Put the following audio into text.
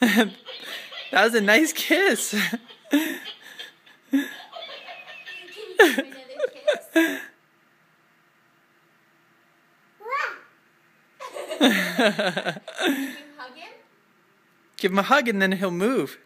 that was a nice kiss. Give him a hug and then he'll move.